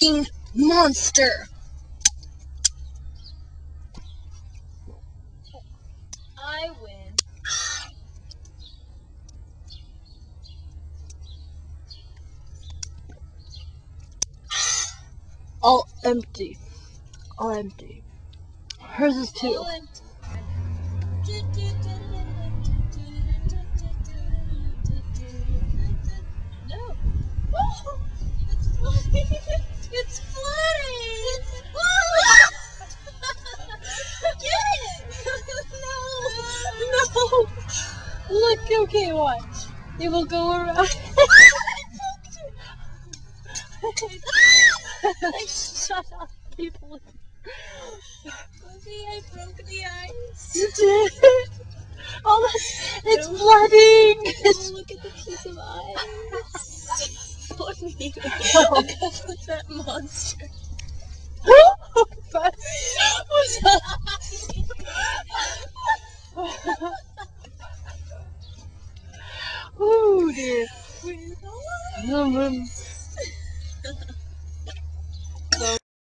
fucking monster. I win. All empty. All empty. Hers is too. All empty. No. Look, okay, watch. It will go around. Shut up, people. Lucy, I broke the ice. You did. Oh, that's, it's flooding. Oh, look at the piece of ice. Me. Oh. Look at that monster. Ooh, dear.